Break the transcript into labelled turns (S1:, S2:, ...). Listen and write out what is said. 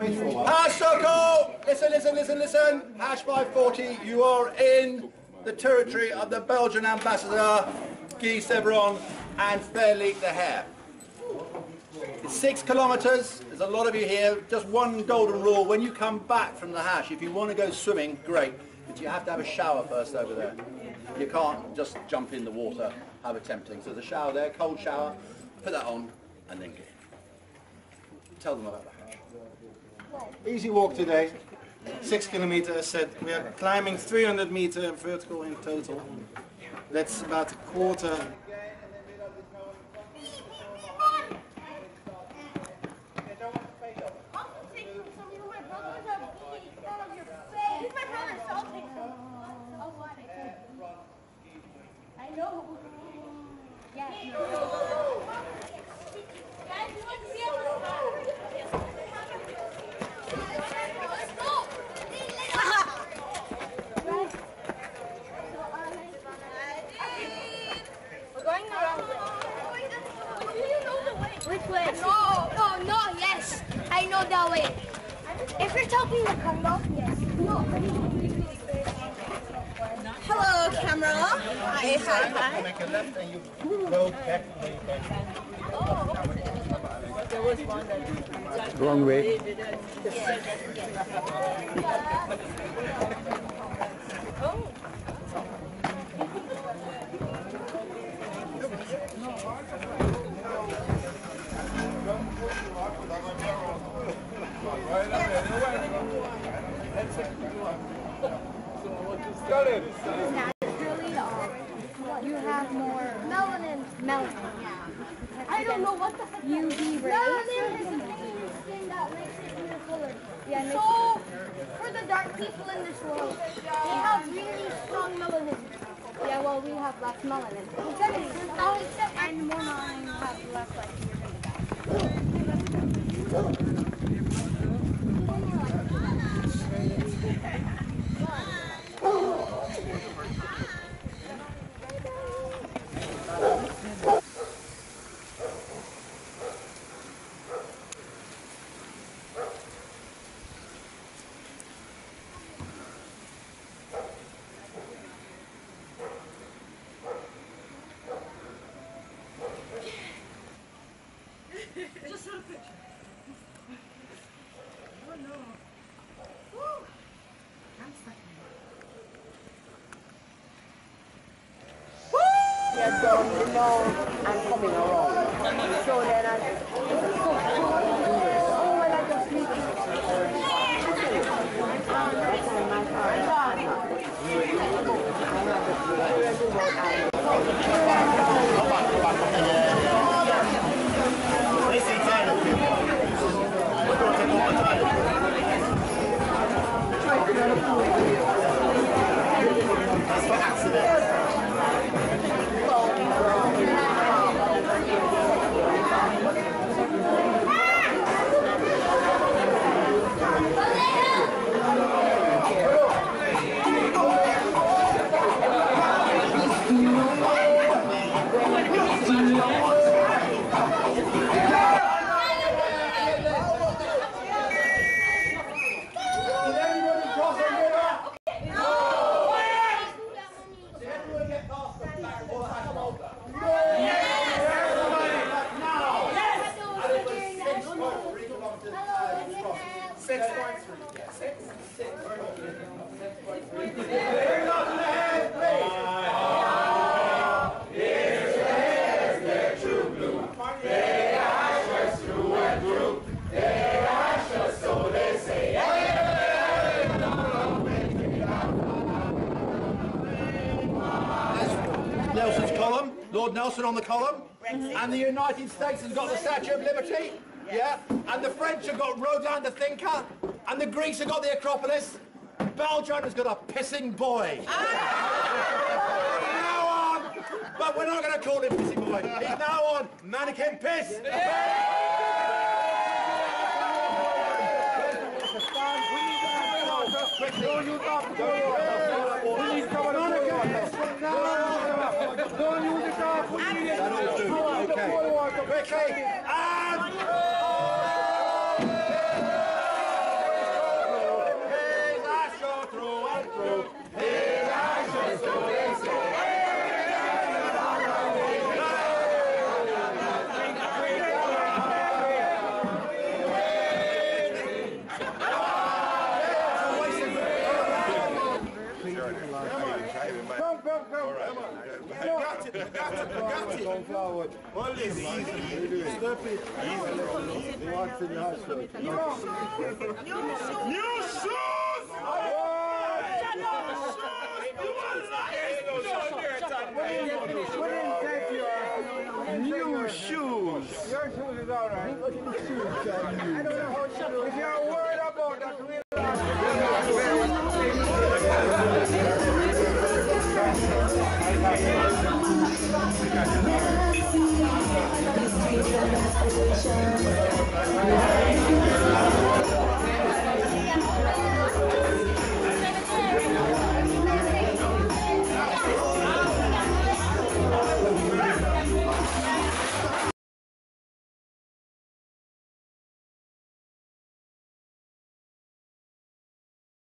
S1: Hash circle! Listen, listen, listen, listen. Hash 540, you are in the territory of the Belgian ambassador, Guy Sebron, and Fairleigh the Hare. It's six kilometres, there's a lot of you here. Just one golden rule, when you come back from the hash, if you want to go swimming, great. But you have to have a shower first over there. You can't just jump in the water, have a tempting. So there's a shower there, cold shower, put that on, and then get. Tell them about hash.
S2: Easy walk today. Six kilometers said we are climbing 300 meter vertical in total. That's about a quarter.
S3: Yeah. Guys, you want to see Let's go. We're going the wrong way. You know the way. Which way? No, no, no, yes. I know that way. If you're talking the Congo, yes. No.
S4: Hello, camera. Hi, hi, hi.
S2: Make a left and you go back where you came.
S5: Wrong way.
S3: Naturally you have more melanin. Melanin. I don't know what the heck. UV rays. Melanin is the thing in your skin that makes it your color. Yeah. So for the dark people in this world, they have really strong melanin. Yeah, well, we have less melanin. Except, oh, except and more melanin have less like you're gonna die.
S6: Yes, so you know I'm coming along. So then I, oh, well, I just need That's in my car.
S1: Did everybody cross the river? Did everyone get past the flag or the hash holder? Everybody, like now. And it was six point three kilometres as crossing. Six point three. Yeah, six. Six point three. Six point three. Bring it up to the head, please. Nelson's column, Lord Nelson on the column, and the United States has got the Statue of Liberty, yeah, and the French have got Rodin the Thinker, and the Greeks have got the Acropolis. Belgium has got a pissing boy. Ah! now on, but we're not going to call him pissing boy. He's now on Manneken Pis. Quickly. Don't use that. Don't use
S2: Don't use the car. Put it in.
S1: That'll do. Okay. Quickly. And... got it, I got it, I got it.
S6: Come forward.
S1: Hold this, easy.
S6: How you doing?
S1: Stop it.
S6: You want to the hospital?
S1: New shoes!
S6: New shoes. Your shoes is all right. I don't know how shoes. If you're worried about that, we'll Yeah.